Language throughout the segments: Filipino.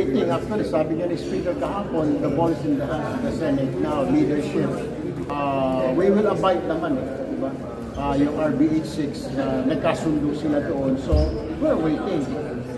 Waiting, actually, sabi niya ni Speaker kahapon, the is in the hands the Senate now, leadership. Uh, we will abide naman eh, di ba? Uh, yung RBH 6, uh, nagkasundo sila doon. So, we're waiting.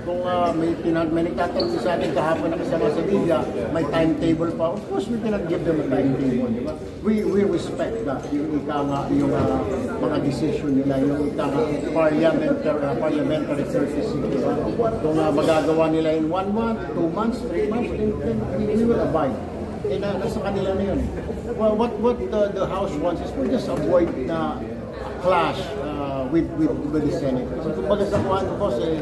Kung uh, may, tinag may nagtatanong sa akin kahapon na kasama sa media, may timetable pa. Of course, we cannot give them a timetable, di ba? We, we respect that, yung ika nga, yung uh, mga decision nila, yung ika nga, parliamentary, uh, parliamentary courtesy, di? Kung uh, magagawa nila in one month, two months, three months, then, then we, will abide. Eh, na, nasa kanila na yun. Well, what what the, the House wants is we just avoid na clash uh, with, with, with the Senate. So, kumbaga sa kuhan ko kasi,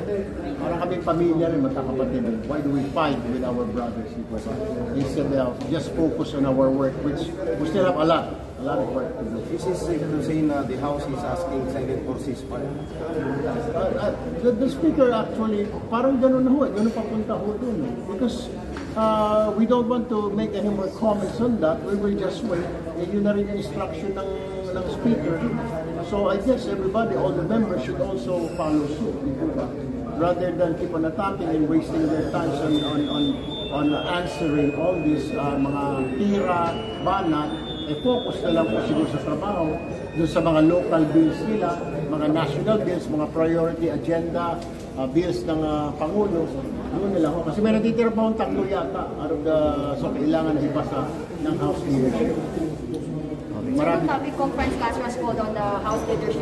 parang kami pamilya rin, magkakapatid. Why do we fight with our brothers? Because instead of just focus on our work, which we still have a lot, a lot of work to do. This is safe to say na the House is asking Senate for ceasefire. Uh, uh, the, the speaker actually, parang ganun na ho, eh, ganun papunta ho dun. eh. Because uh, we don't want to make any more comments on that. We will just wait. Eh, yun na rin yung instruction ng, ng speaker. So I guess everybody, all the members should also follow suit. Rather than keep on attacking and wasting their time on, on, on, on answering all these uh, mga tira, banat, eh focus na lang po siguro sa trabaho, dun sa mga local bills nila, mga national bills, mga priority agenda, uh, bills ng uh, Pangulo, ano nila ho. Kasi may natitira pa akong tatlo yata out of the, so kailangan na ipasa ng House leadership. So, Marami. topic conference last was called on the House leadership